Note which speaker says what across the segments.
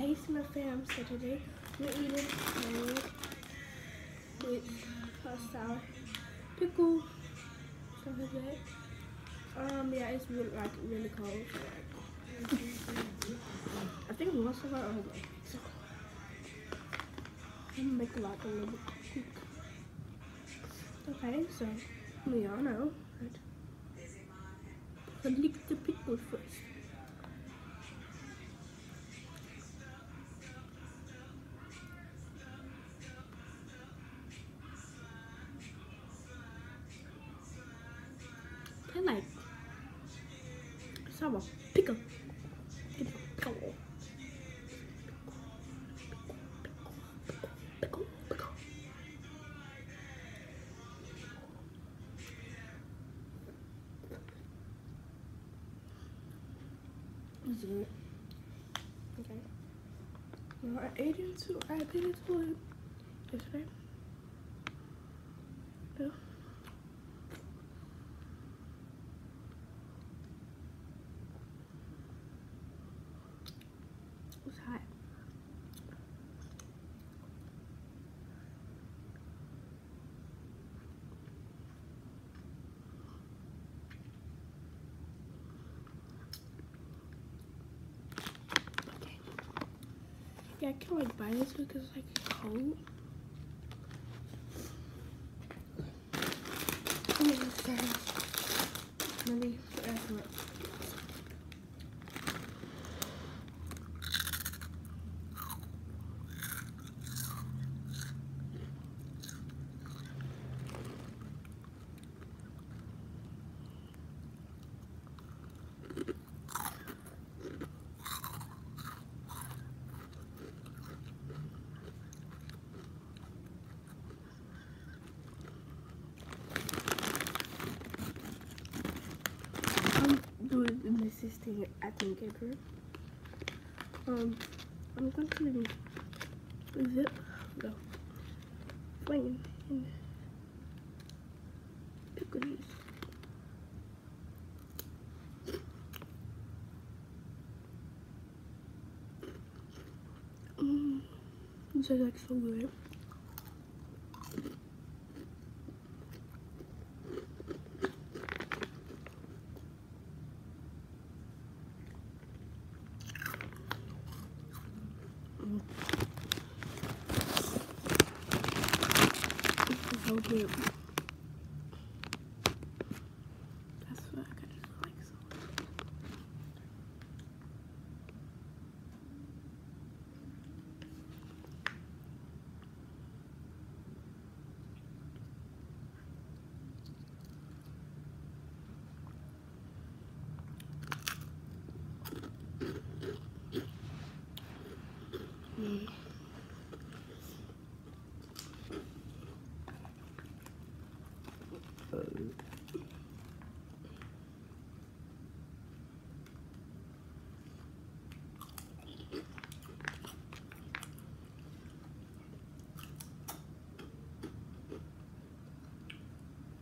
Speaker 1: Hey, my fam. So today we're eating mango with pasta, pickle, stuff like that. Um, yeah, it's really like really cold. So, like, I think most of our are like so. I'm make a lot a little bit quick. Okay, so we all know that I lick the pickle first. I like sour pickle. Pickle. Pickle. Okay. Well, I ate into I bit into it yesterday. Yeah. It's hot. Okay. Can't like buy this because it's like cold. Maybe forever. I'm at the. Um, I'm going to zip the flame and pickle these. Mmm, this is like so good. This is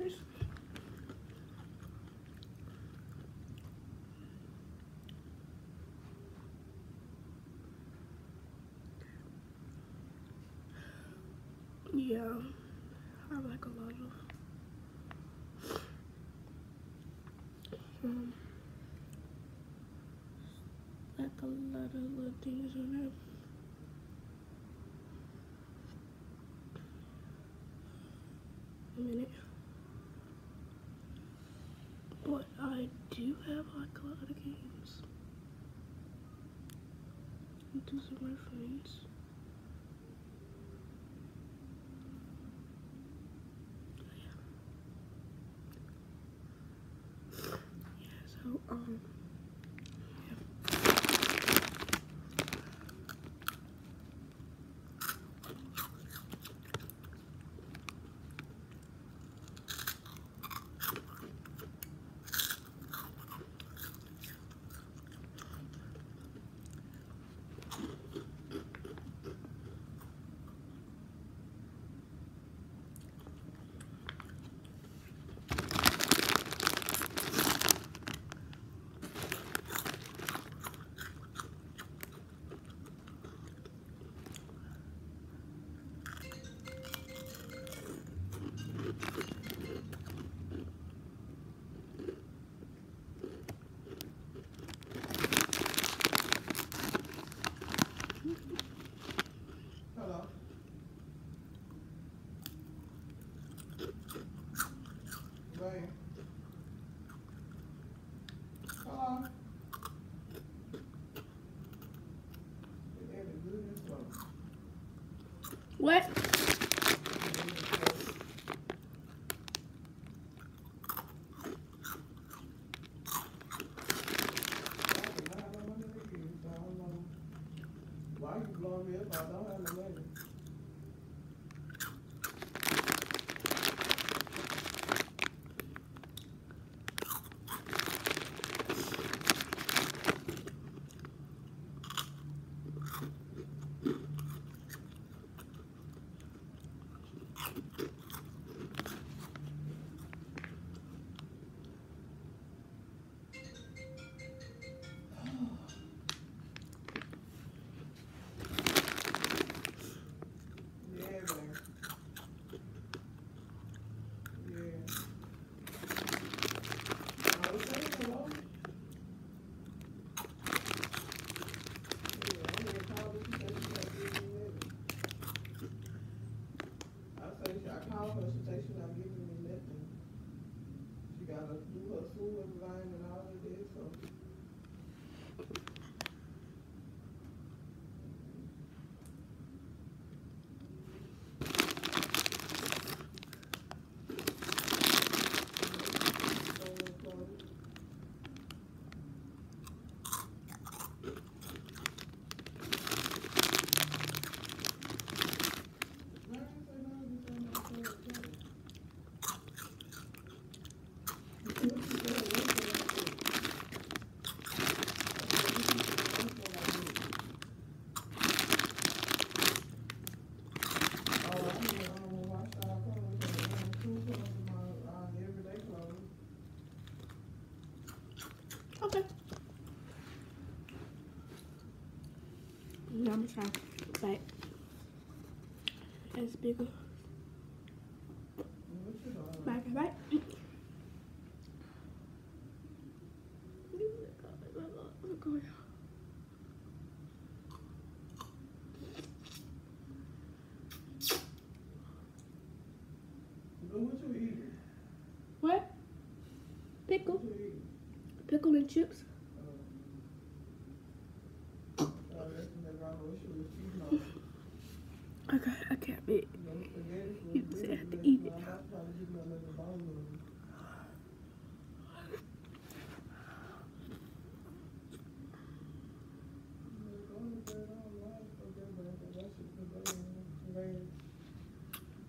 Speaker 1: Like. Yeah, I like a lot of um, like a lot of little things in it. A minute. But I do have a lot of games. Do some my friends.
Speaker 2: I don't have any. uh, a fool
Speaker 1: and and all of this. I'm like as bigger. Back and back.
Speaker 2: What you eating?
Speaker 1: What? Pickle.
Speaker 2: What you eating?
Speaker 1: Pickle and chips.
Speaker 2: Oh, that's when they brought what she was eating on.
Speaker 1: Okay, I can't.
Speaker 2: Them
Speaker 1: You
Speaker 2: really
Speaker 1: have to eat it.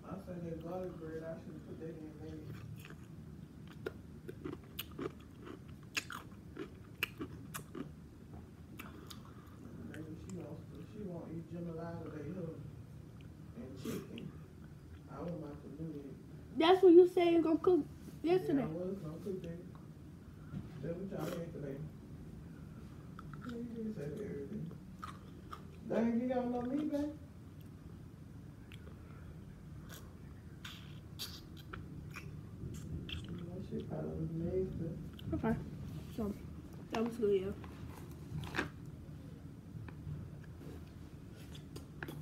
Speaker 2: I garlic bread, I should put that in there. Maybe she wants, she won't eat jambalaya today, huh? And chicken. I was about to do it.
Speaker 1: You said you're gonna cook
Speaker 2: Yeah,
Speaker 1: yesterday.
Speaker 2: I was gonna cook that. That's what y'all had today. You did say. Dang, you got no meat back? That shit probably was nasty.
Speaker 1: Okay. So that was good, yeah.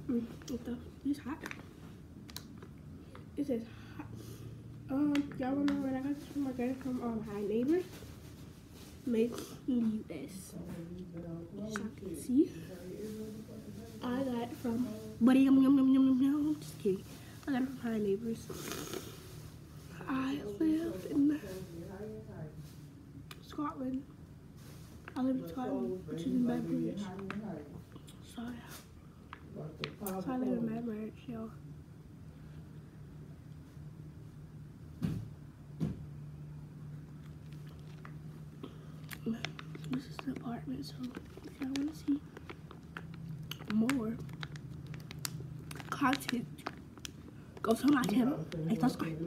Speaker 1: Mm, what the? It's hot. It says. Um, y'all remember when I got this from my grandma from um High Neighbors? Make you this. As y'all can see, I got it from Buddy Yum Yum Yum Yum Yum Yum. Just kidding. I got it from High Neighbors. I live in Scotland. I live in Scotland, which is in Badbridge. So yeah, so I live in Badbridge, y'all. This is the apartment, so if y'all want to see more content, go to my channel and subscribe.